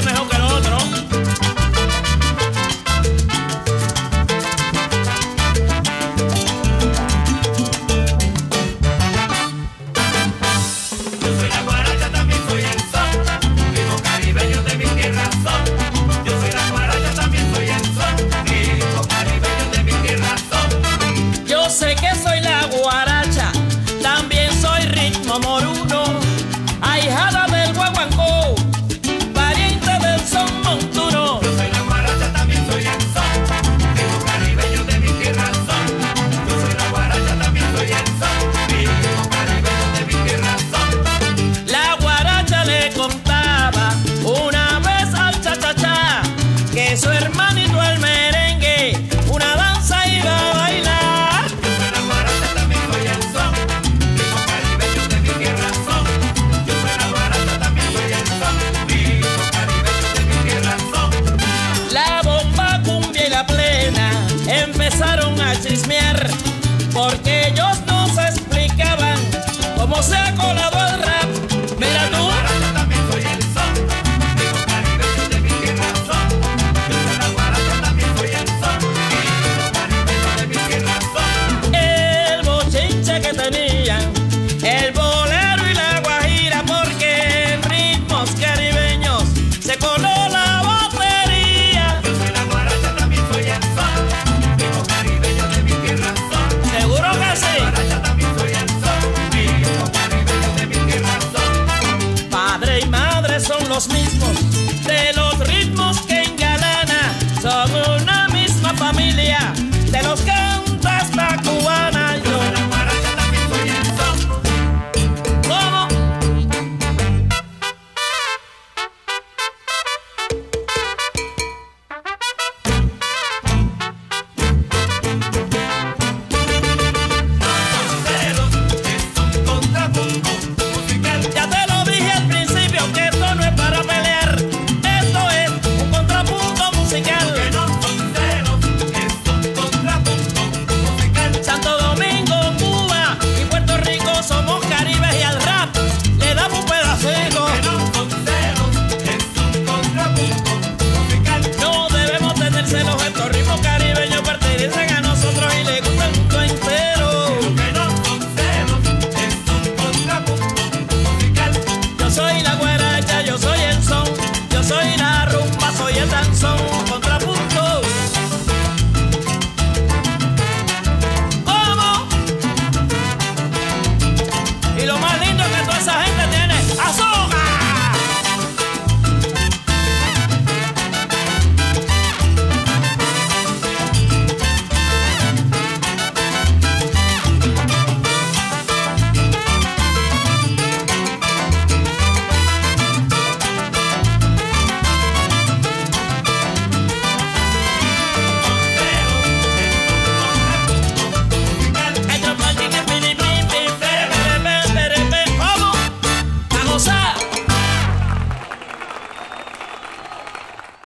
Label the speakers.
Speaker 1: gonna help a chismear porque ellos nos explicaban cómo se ha colado mismos de los ritmos que engalana. Son una misma familia de los que